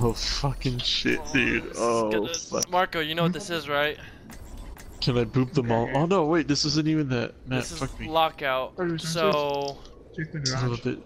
Oh fucking shit, dude. Oh, Gonna- fuck. Marco, you know what this is, right? Can I boop them all? Oh no, wait, this isn't even that. Matt, This is me. lockout. So, Check the This is a garage. bit-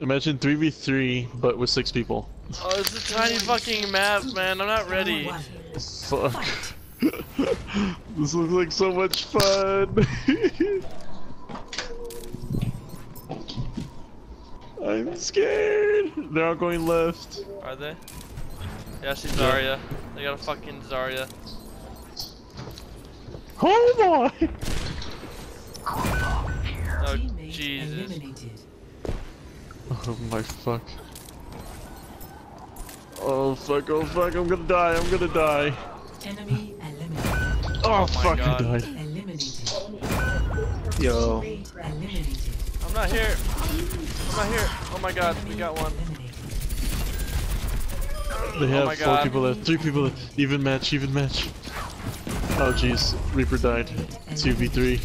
Imagine 3v3, but with six people. oh, it's a tiny fucking map, man. I'm not ready. Fuck. this looks like so much fun. I'm scared. They're all going left. Are they? Yeah, I see Zarya. They got a fucking Zarya. Oh my! Oh, Jesus. Oh my fuck. Oh fuck, oh fuck, I'm gonna die, I'm gonna die. Enemy eliminated. Oh, oh my fuck, God. I died. Eliminated. Yo. Eliminated. I'm not here. I'm not here. Oh my god, we got one. They Oh have my four God. people left, three people left. Even match, even match. Oh jeez, Reaper died. 2v3.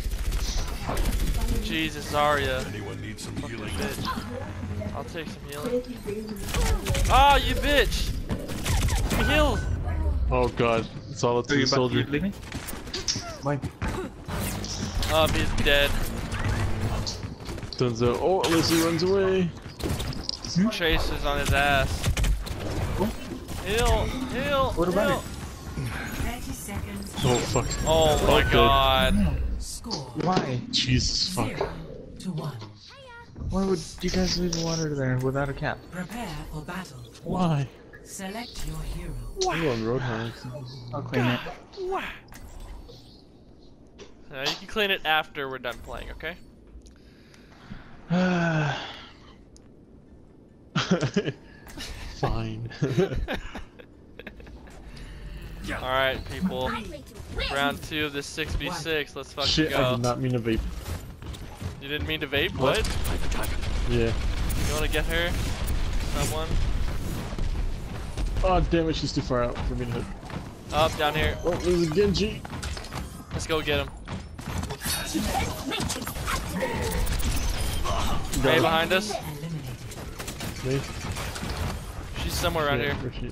Jesus, Zarya. Anyone need some Fucking healing? bitch. I'll take some healing. Ah, you bitch! Give me heals! Oh god, it's all up to Are you the about to soldier. leave me? Mine. Oh, he's dead. Turns out, oh, Lizzie runs away. Trace is on his ass. Heal! Heal! What about heal. 30 seconds. Oh fuck. Oh my Okay. god. Why? Jesus fuck. zero to one. Why would you guys leave water there without a cap? Prepare for battle. Why? Select your hero. Ooh, on Roadhog. I'll clean it. Uh, you can clean it after we're done playing, okay? Fine. Alright, people. Round two of this 6v6. Let's fucking Shit, I go. did not mean to vape. You didn't mean to vape? What? What? Yeah. You wanna get her? Someone? Oh damn it, she's too far out for me to hit. Up, down here. Oh, there's a Genji. Let's go get him. Got Hey, behind us. Me? She's somewhere around Yeah, here, she?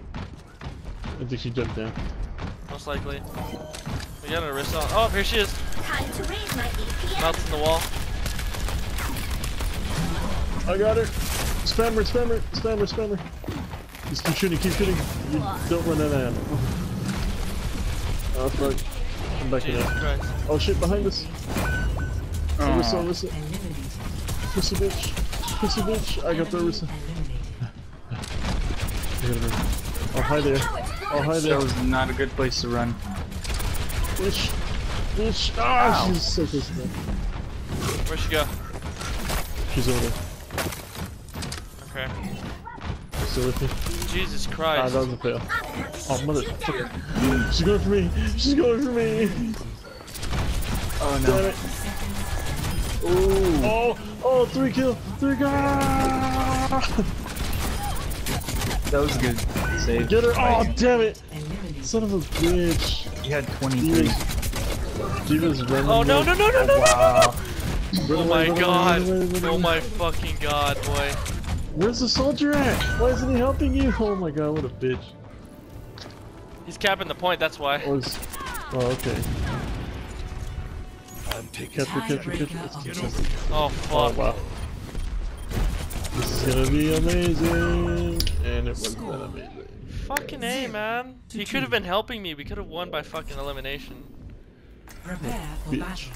I think she jumped down. most likely. We got an Orisa. on- Oh, here she is. Time to raise my APM. Melts in the wall. I got her. Spam her, spam her, spam her, spam her. Just keep shooting, keep shooting. You don't run out of ammo. Oh fuck. I'm back Jesus up. Oh shit, behind us. Orisa, Orisa. Eliminated. Pussy bitch. Pussy bitch. I got the Orisa. Eliminated. Oh hi there. Oh hi there. That was not a good place to run. Bitch. Bitch. Ah, Ow. she's so close to that. Where'd she go? She's over there. Okay. Still with me. Jesus Ah, Christ. that was a fail. Oh, motherfucker. She's going for me. She's going for me. Oh Damn no. it. Ooh. Oh, oh, three kill. Three kill. That was a good save. Get her. Oh, damn it. Son of a bitch. You had 23. D.Va's, D.Va's running. Oh no away. no no no no no! Wow. Oh my god! run away, run Oh my fucking god, boy! Where's the soldier at? Why isn't he helping you? Oh my god, what a bitch. He's capping the point. That's why. Oh, oh okay. Of get the him. Oh Oh fuck! wow. This is gonna be amazing. And it was not amazing. Fucking a man. He could have been helping me. We could have won by fucking elimination. Prepare for Bitch. battle.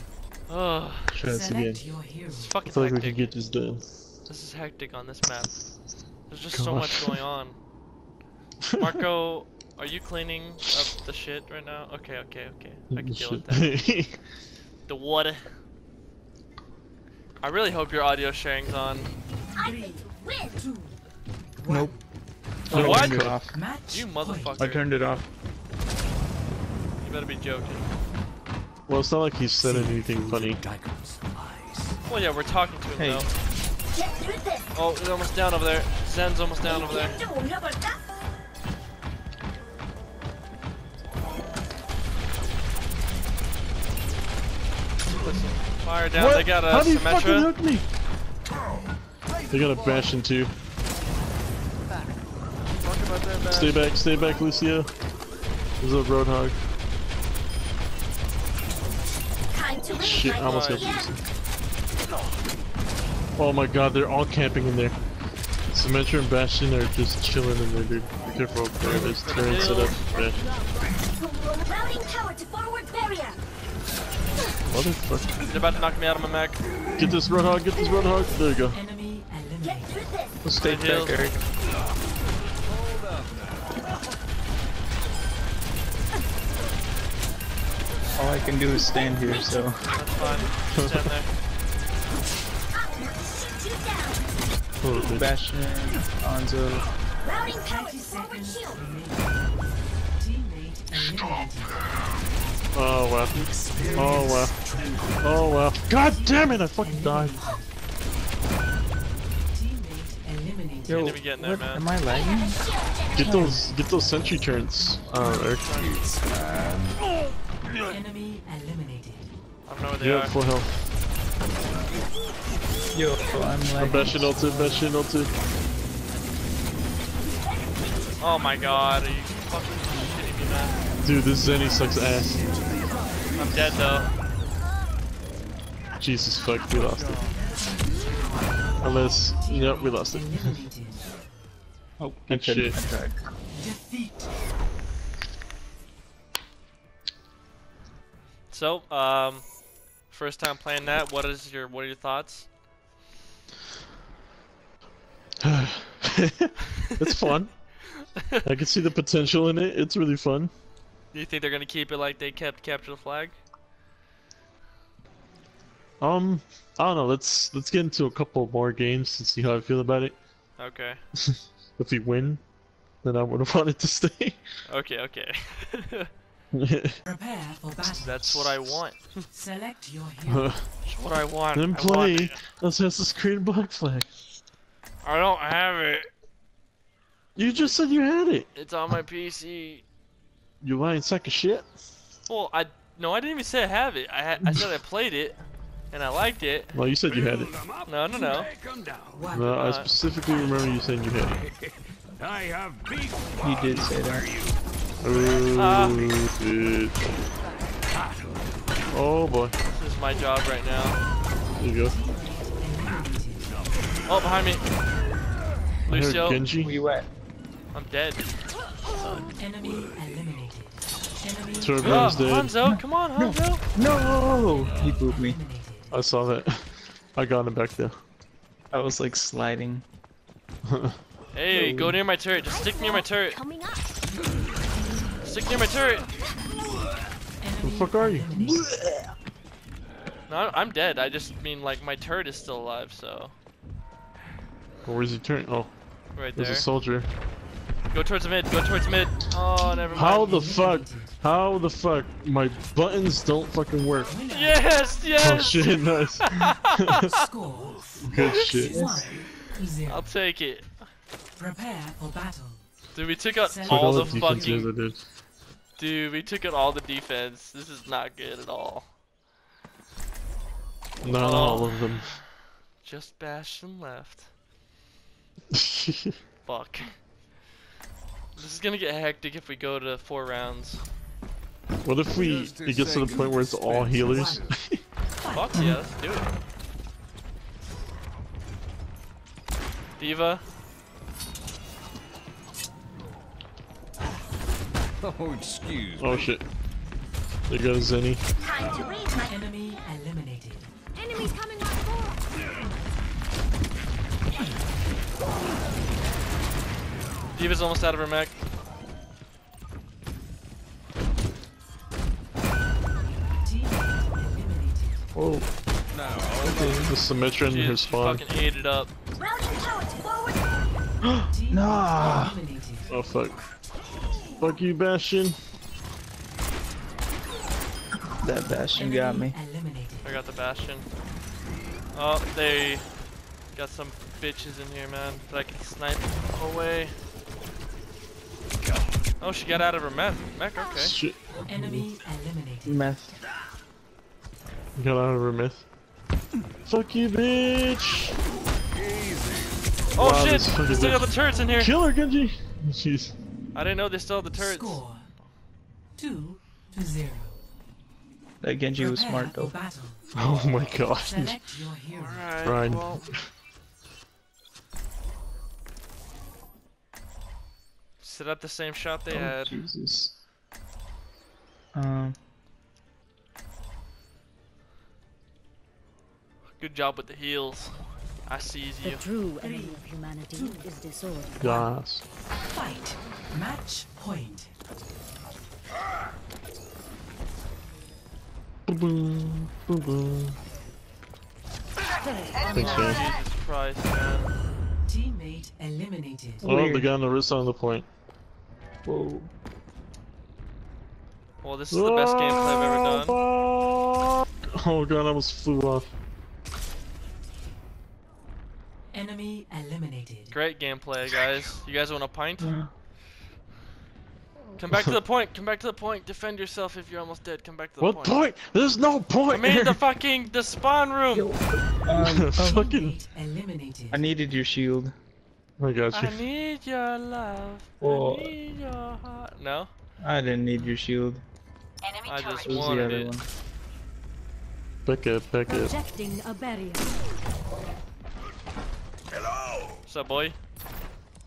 Ugh. Try this again. Select your hero. It's I fucking feel like we hectic. could get this done. This is hectic on this map. There's just so much going on. Marco, are you cleaning up the shit right now? Okay, okay, okay. I can deal with that. Shit. The water. I really hope your audio sharing's on. I need to win. Two. Nope. Oh, I what? turned it off. Match You motherfucker. I turned it off. You better be joking. well, it's not like he said anything funny. Well, yeah, we're talking to him Hey. though. Get. Oh, he's almost down over there. Zen's almost down over there. Fire down. What? They got How a do you fucking hook me? They got a bash in two. Talk about that. bash. Stay back, stay back, Lucio. There's a Roadhog. Time to raise Shit, I almost got APM. Lucio. Oh my god, they're all camping in there. Symmetra and Bastion are just chilling in there, dude. Be careful up there. There's turrets set up. Yeah. Routing tower to forward barrier. Motherfucker. They're about to knock me out of my mech. Get this Roadhog, get this Roadhog. There you go. Enemy Get eliminated. through this. Let's stay Heals. back, Eric. All I can do is stand here, so. That's fine. Stand there. Shoot you down. Oh. Bastion, Hanzo. Routing tower 30 forward shield. remaining. Teammate eliminated. Oh wow. Oh wow. Oh wow. God damn it, I fucking died. Teammate eliminated. Yo, Enemy getting there, what, man. am I lagging? Get those get those sentry turrets. Uh Eric. Enemy eliminated. I don't know where they Yeah, are. full health. Yo, I'm I'm lagging. Bastion ulted, Bastion ulted. Oh my god, are you fucking kidding? Dude, this Zenny sucks ass. I'm dead though. Jesus fuck, we lost it. Unless, yep, we lost it. Oh, I Good couldn't shit. attack. Defeat. So, um, first time playing that. What is your what are your thoughts? it's fun. I can see the potential in it. It's really fun. Do you think they're gonna keep it like they kept capture the flag? Um, I don't know. Let's let's get into a couple more games and see how I feel about it. Okay. If we win, then I would have wanted to stay. Okay. Okay. Prepare for battle. That's what I want. Select your hero. That's what I want. then I play want- Assassin's Creed Black Flag. I don't have it. You just said you had it. It's on my PC. You lying sack of shit. Well, I no, I didn't even say I have it. I ha I said I played it, and I liked it. Well, you said you had it. No, no, no. No, I Uh, specifically remember you saying you had it. I have beef. You did say that. Oh, Ah. bitch. Oh boy. This is my job right now. There you go. Oh, behind me. I heard Lucio, Where Genji. you at? I'm dead. Enemy eliminated. Enemy Turbo's Oh, ah, dead. Hanzo, come on, Hanzo. No! He booed me. I saw that. I got him back there. I was like sliding. Hey, go near my turret. Just stick near my turret. Stick near my turret. Where the fuck are you? No, I'm dead. I just mean like my turret is still alive, so where's he turn? Oh, right there. there's a soldier. Go towards mid. Go towards mid. Oh, never mind. How the fuck? How the fuck? My buttons don't fucking work. Yes, yes! Oh shit, nice. Good shit. One. to Zero. I'll take it. Prepare for battle. Dude, we took out Fuck all all the the fucking. Dude, we took out all the defense. This is not good at all. Not all of them. Just Bastion left. Fuck. This is gonna get hectic if we go to four rounds. what if we it gets to the point where it's all healers? Fuck yeah, let's do it. D.Va, Oh, excuse oh, me. oh shit. There goes Zenny. Time to raise my Enemy eliminated. enemies coming on board. D.Va's almost out of her mech. Teammate eliminated. Oh, Now, the Symmetra in She, her she spawn. fucking ate it up. Routing tower to forward. Teammate Nah. Oh fuck. Fuck you, Bastion. That Bastion got me. Eliminated. I got the Bastion. Oh, they got some bitches in here, man, that I can snipe away. Oh, she got out of her mech. Mech, okay. Shit. Enemy eliminated. Meth. Got out of her myth. Fuck you, bitch. Oh Wow, shit! this fucking Still got the turrets in here. Kill her, Genji. Jeez. I didn't know they still had the turrets. Score two to zero. That Genji was smart though. Oh my god. Select your hero. Alright, Ryan. well. Set up the same shot they Oh, had. Jesus. Um, Good job with the heals. I seize The you. true enemy of humanity is disorder. Yes. Fight. Match point. Boom boom. Boom boom. Thanks, man. Jesus Christ, man. Teammate eliminated. Oh, the guy on the wrist on the point. Whoa. Well, this is the best gameplay I've ever done. Oh, fuck. God, I almost flew off. Enemy eliminated. Great gameplay, guys. You guys want a pint? Yeah. Come back to the point. Come back to the point. Defend yourself if you're almost dead. Come back to the What point. What point? There's no point. I mean the fucking the spawn room. Um, fucking. Eliminated. I needed your shield. I got you. I need your love. Oh. I need your heart. No, I didn't need your shield. Enemy I just It was the wanted other it. one. Back up, back up. Projecting a barrier. What's up, boy?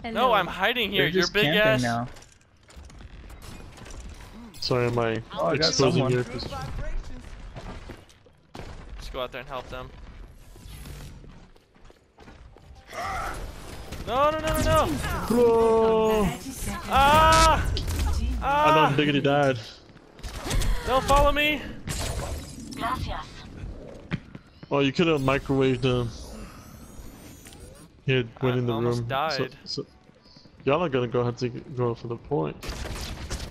No, I'm hiding here. They're You're big camping ass. now. Sorry, am I Oh, I got exposing someone. your pos- Let's go out there and help them. No, no, no, no, no! Whoa! 30 seconds. Ah! I Ah! don't diggity died. Don't follow me! Gracias. Oh, you could have microwaved him. He had went I in the almost room. died. So, so, y'all are gonna go have to go for the point.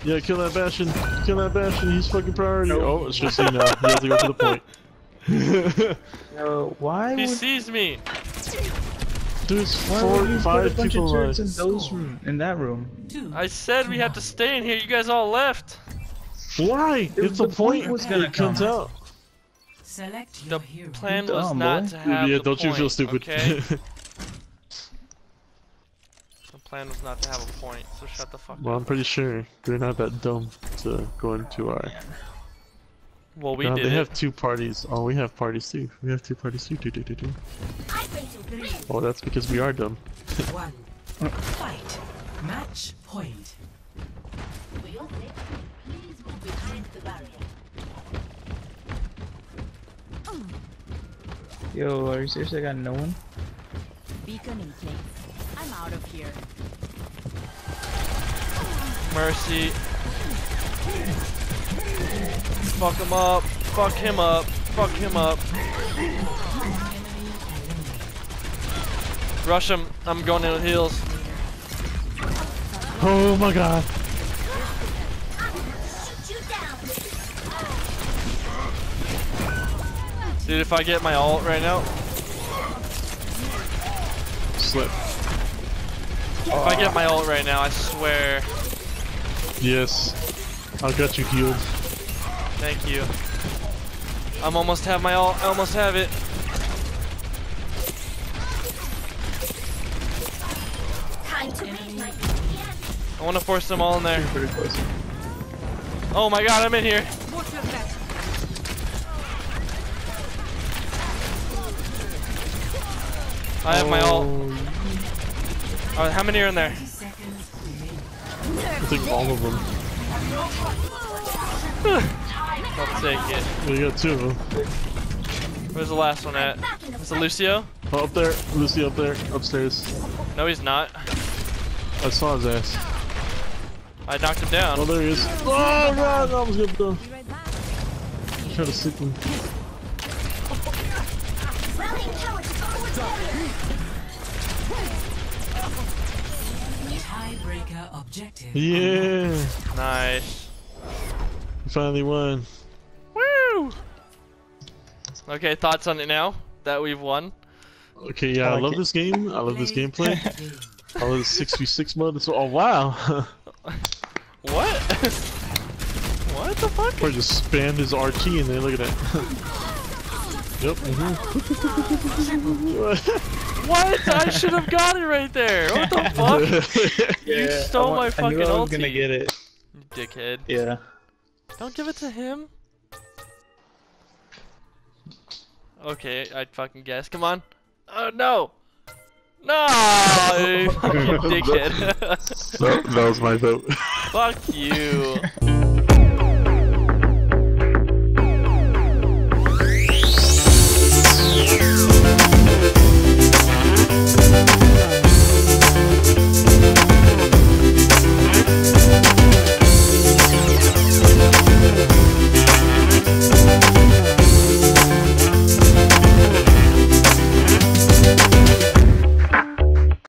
Yeah, kill that Bastion. Kill that Bastion. He's fucking priority. Oh, it's just you now. You have to go for the point. Yo, why He would, sees me! There's why four, would you put a five people left. in those room, in that room? I said we had to stay in here. You guys all left. Why? It- If the, the point point was gonna it comes come. out. Select The hero. plan was Dumb, not boy. to have yeah, the don't you feel point, stupid. Okay? the plan was not to have a point, so shut the fuck well, up. Well, I'm pretty sure they're not that dumb to go into our. Well, we No, did they it. have two parties. Oh, we have parties too. We have two parties too. Do, do, do, do. I bring you three. Oh, that's because we are dumb. One. Fight. Match point. We open it. Please move behind the barrier. Yo, are you serious? I got no one? Beacon in place. I'm out of here. Mercy. Fuck him up. Fuck him up. Fuck him up. Rush him. I'm going in with heals. Oh my god. Shoot you down. Dude, if I get my ult right now, Slip. if I get my ult right now, I swear. Yes. I got you healed. Thank you. I'm almost have my all. I almost have it. Time to meet my I want to force them all in there. Oh my god, I'm in here. I have my ult. Uh, how many are in there? 30 seconds remaining. I think all of them. I'll take it. We got two of them. Where's the last one at? back Is it Lucio? Oh, up there. Lucio up there. Upstairs. No, he's not. I saw his ass. I knocked him down. Oh, there he is. Oh god, that was good though. Be right back. Try to stick him. Rallying tower to forward barrier. Tiebreaker objective. Yeah. Nice. We finally won. Woo! Okay, thoughts on it now that we've won? Okay, yeah, I, like love it. this game. I love this gameplay. I love this 6v6 mode. So, oh wow. What? what the fuck? or just spammed his RT and then look at that. Yep. mhm. What? I should have got it right there. What the fuck? You stole I my wa- I fucking knew I was ulti. gonna get it. You dickhead. Yeah. Don't give it to him. Okay, I'd fucking guess. Come on. Oh no. No, you fucking dickhead. no, that was my vote. Fuck you.